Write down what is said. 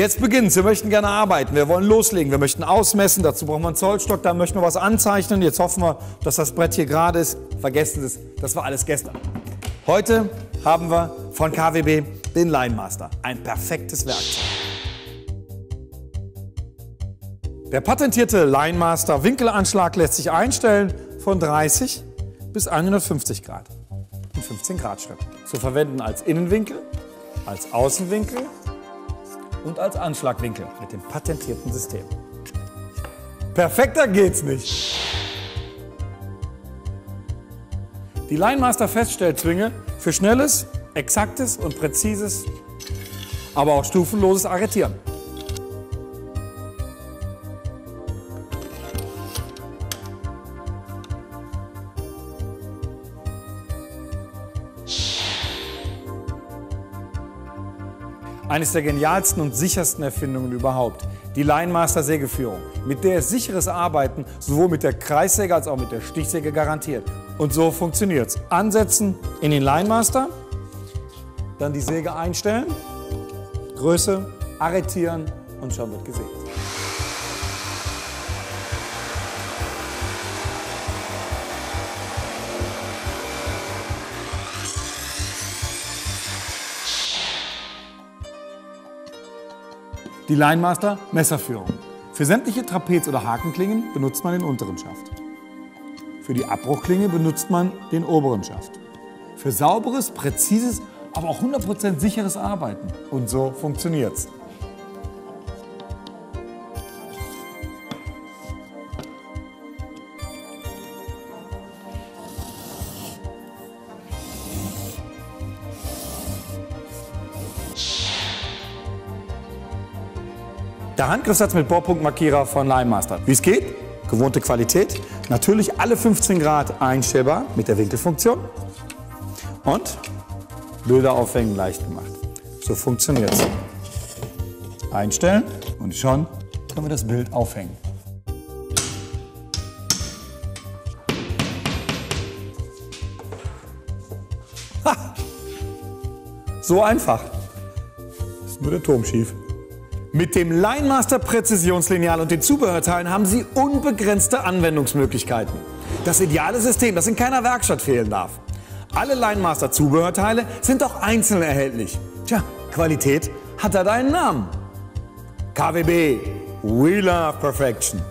Jetzt beginnt's. Wir möchten gerne arbeiten. Wir wollen loslegen. Wir möchten ausmessen. Dazu brauchen wir einen Zollstock. Da möchten wir was anzeichnen. Jetzt hoffen wir, dass das Brett hier gerade ist. Vergessen es. Das war alles gestern. Heute haben wir von KWB den Line Master. Ein perfektes Werkzeug. Der patentierte Line Master Winkelanschlag lässt sich einstellen von 30 bis 150 Grad in 15 Grad Schritten. Zu verwenden als Innenwinkel, als Außenwinkel und als Anschlagwinkel mit dem patentierten System. Perfekter geht's nicht. Die Linemaster Feststellzwinge für schnelles, exaktes und präzises, aber auch stufenloses Arretieren. Eines der genialsten und sichersten Erfindungen überhaupt. Die Linemaster Sägeführung, mit der ist sicheres Arbeiten sowohl mit der Kreissäge als auch mit der Stichsäge garantiert. Und so funktioniert's. Ansetzen in den Linemaster, dann die Säge einstellen, Größe, arretieren und schon wird gesägt. Die Linemaster Messerführung. Für sämtliche Trapez- oder Hakenklingen benutzt man den unteren Schaft. Für die Abbruchklinge benutzt man den oberen Schaft. Für sauberes, präzises, aber auch 100% sicheres Arbeiten. Und so funktioniert's. Der Handgriffsatz mit Bohrpunktmarkierer von Linemaster. Wie es geht? Gewohnte Qualität. Natürlich alle 15 Grad einstellbar mit der Winkelfunktion. Und Bilder aufhängen leicht gemacht. So funktioniert es. Einstellen und schon können wir das Bild aufhängen. Ha! So einfach. Ist nur der Turm schief. Mit dem Linemaster Präzisionslineal und den Zubehörteilen haben Sie unbegrenzte Anwendungsmöglichkeiten. Das ideale System, das in keiner Werkstatt fehlen darf. Alle Linemaster Zubehörteile sind auch einzeln erhältlich. Tja, Qualität hat da deinen Namen. KWB, we love perfection.